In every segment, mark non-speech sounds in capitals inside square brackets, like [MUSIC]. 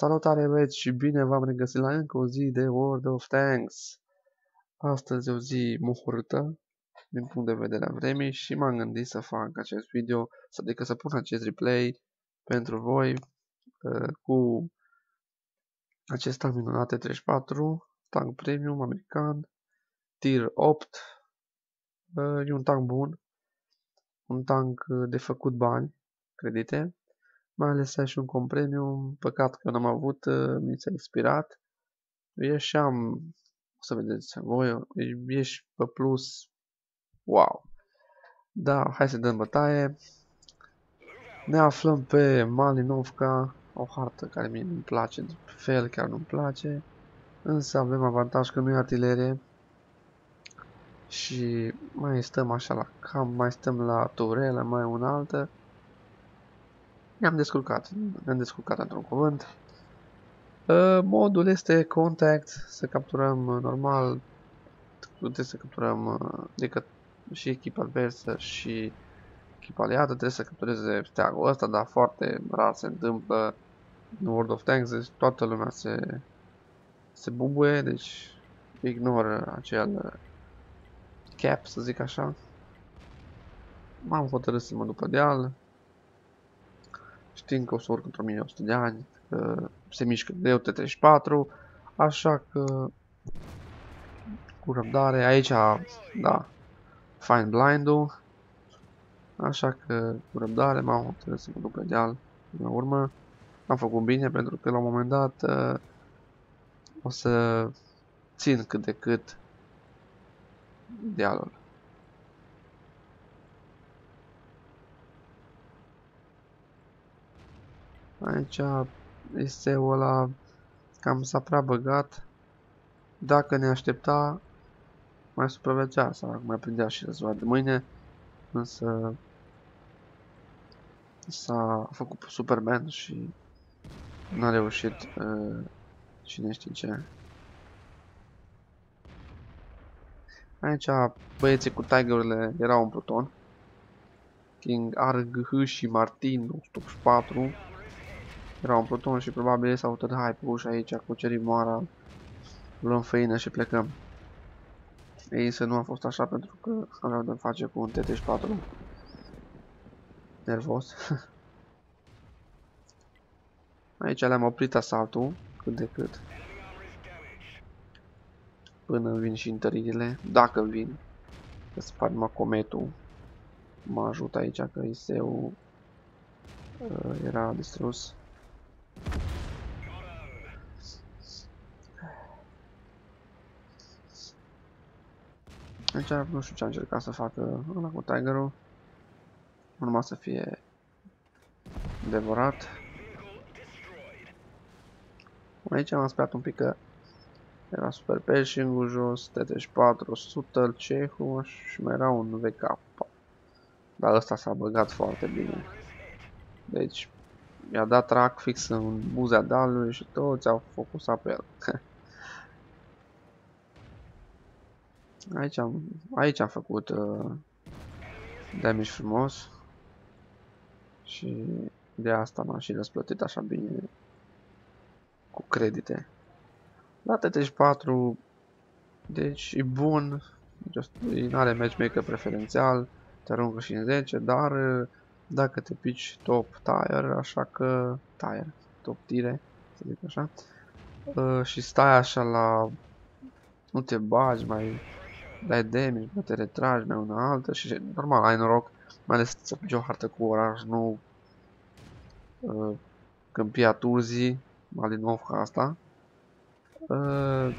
Salutare băieți și bine v-am regăsit la încă o zi de World of Tanks. Astăzi e o zi muhurtă din punct de vedere a vremii și m-am gândit să fac acest video, să adică să pun acest replay pentru voi uh, cu acest tank minunat 34, tank premium american, tier 8, uh, e un tank bun, un tank de făcut bani, credite, mai ales să ai și un compremium, păcat că n-am avut, uh, mi s-a expirat. Ieșeam, o să vedeți voi, ieși pe plus, wow. Da, hai să dăm bătaie. Ne aflăm pe Malinovka, o hartă care mie nu-mi place, de fel chiar nu-mi place. Însă avem avantaj că nu e artilerie. Și mai stăm așa la cam, mai stăm la turelă, mai una altă. Ne-am descurcat, ne-am descurcat într-un cuvânt. Uh, modul este contact, să capturăm uh, normal, trebuie să capturăm uh, decât și echipa adversă și echipa aliată, trebuie să captureze steagul ăsta, dar foarte rar se întâmplă în World of Tanks, deci toată lumea se, se bubuie, deci ignor acel cap, să zic așa. M-am hotărât să mă duc pe deal, Știm că o să urc într-o 1100 de ani, că se mișcă de T34, așa că cu răbdare, aici, da, Find Blind-ul, așa că cu răbdare m-am hotărât să mă duc pe deal la urmă. Am făcut bine pentru că la un moment dat uh, o să țin cât de cât dealul. Aici este ăla cam s-a prea băgat. Dacă ne aștepta, mai supraviețea sau mai prindea și războa de mâine. Însă s-a făcut Superman și n-a reușit uh, cine știe ce. Aici băieții cu tigerurile erau în pluton. King Argh și Martin 184 era un pluton și probabil s-au tot hai pe ușa aici, cucerim moara, luăm făină și plecăm. Ei să nu a fost așa pentru că aveau de face cu un T-34 nervos. [LAUGHS] Aici le-am oprit asaltul, cât de cât. Până vin și întăririle, dacă vin. Că spart mă cometul. Mă ajută aici că ISEU uh, era distrus. Aici nu știu ce a încercat să facă ăla cu Tigerul. Urma să fie devorat. Aici am speriat un pic că era super pershing jos, T34, 100, Cehu și mai era un VK. Dar ăsta s-a băgat foarte bine. Deci i-a dat track fix în buzea dalului și toți au focusat pe el. [LAUGHS] aici, am, aici am făcut uh, damage frumos și de asta m-am și răsplătit așa bine cu credite. La T34 deci e bun, deci nu are matchmaker preferențial, te aruncă și în 10, dar uh, dacă te pici top tire, așa că tire, top tire, să zic așa, uh, și stai așa la nu te bagi, mai dai damage, mai te retragi, mai una altă și normal ai noroc, mai ales să pici o hartă cu oraș, nu uh, câmpia Turzii, Malinovka asta, uh,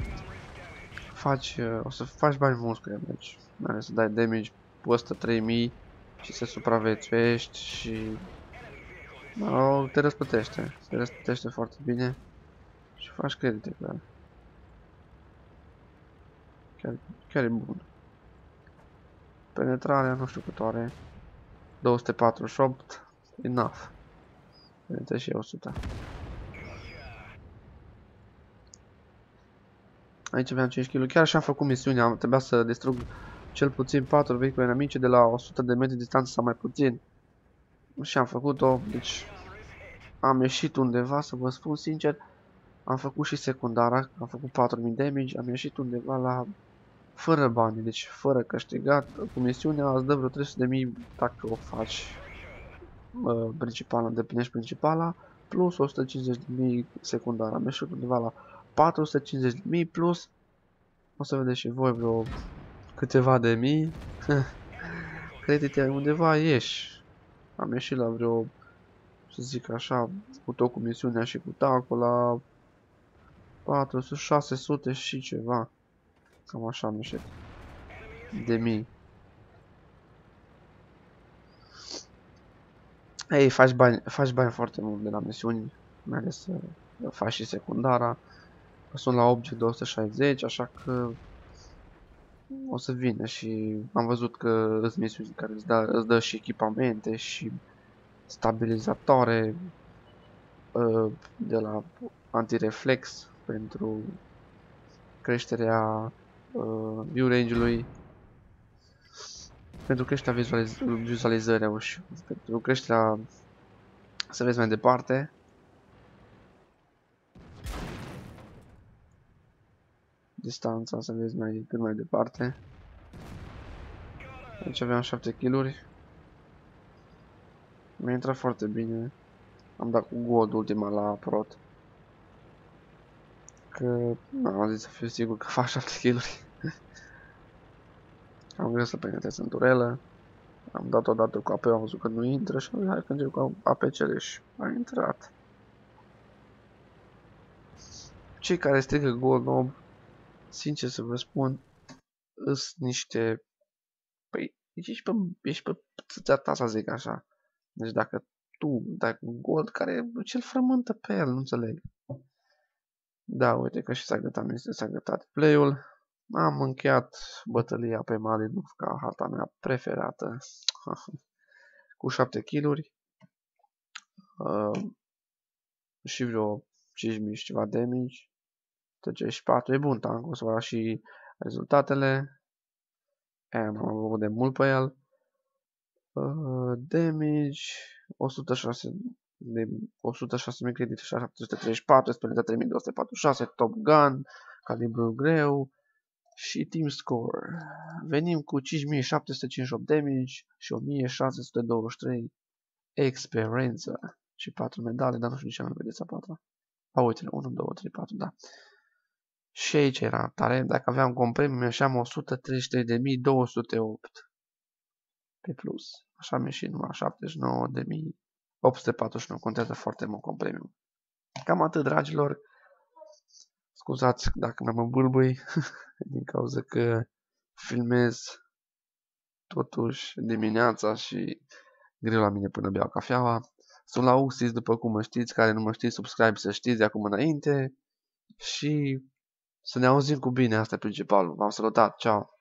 faci, uh, o să faci bani mulți cu el, deci mai ales să dai damage pe 3000 și să supraviețuiești și no, te răspătește, te răspătește foarte bine și faci credite cu el. Chiar, chiar e bun. Penetrarea nu știu cât are. 248, enough. Penetre și 100. Aici aveam 5 kg. Chiar și am făcut misiunea, trebuia să distrug cel puțin 4 vehicule inamice de la 100 de metri distanță sau mai puțin. Și am făcut-o, deci am ieșit undeva, să vă spun sincer, am făcut și secundara, am făcut 4000 damage, am ieșit undeva la fără bani, deci fără câștigat, cu misiunea îți dă vreo 300.000 dacă o faci uh, principala, îndeplinești principala, plus 150.000 secundara. Am ieșit undeva la 450.000 plus, o să vedeți și voi vreo câteva de mii, [LAUGHS] credite undeva ieși. Am ieșit la vreo, să zic așa, cu tot cu misiunea și cu tacul la 400, 600 și ceva. Cam așa am ieșit. De mii. Ei, faci bani, faci bani foarte mult de la misiuni, mai ales uh, faci și secundara. Sunt la 8G260, așa că o să vină și am văzut că sunt misiuni care îți, da, îți dă și echipamente și stabilizatoare uh, de la antireflex pentru creșterea uh, view range-ului. Pentru creșterea vizualiz vizualizării uși, pentru creșterea să vezi mai departe. Distanța să vezi mai cât mai departe. Aici aveam 7 kill-uri. Mi-a intrat foarte bine. Am dat cu gold ultima la prot că am zis să fiu sigur că fac 7 kill-uri. [LAUGHS] am gândit să penetrez în durelă. Am dat o dată cu AP, am văzut că nu intră și am zis hai că încep cu APC și a intrat. Cei care strigă gol nob, sincer să vă spun, sunt niște... Păi, ești pe, ești pe țâța ta, să zic așa. Deci dacă tu dai un gol care cel frământă pe el, nu înțeleg. Da, uite că și s-a gătat, s-a gătat play-ul. Am încheiat bătălia pe Malinovka, harta mea preferată, [LAUGHS] cu 7 kill-uri uh, și vreo 5000 și ceva damage. 34 e bun tank, o să vă și rezultatele. Am avut de mult pe el. Uh, damage 106 de 106.000 credite și 734, experiența 3246, Top Gun, calibru greu și Team Score. Venim cu 5758 damage și 1623 experiență și 4 medale, dar nu știu de ce am vedeți a 4. A, uite 1, 2, 3, 4, da. Și aici era tare, dacă aveam compremiu, mi-așeam 133.208 pe plus. Așa mi-a ieșit numai 79.000 849 contează foarte mult cu premium. Cam atât, dragilor. Scuzați dacă mai mă bâlbâi, [LAUGHS] din cauza că filmez totuși dimineața și greu la mine până beau cafeaua. Sunt la Uxis, după cum mă știți, care nu mă știți, subscribe să știți de acum înainte și să ne auzim cu bine, asta e principalul. V-am salutat, ceau!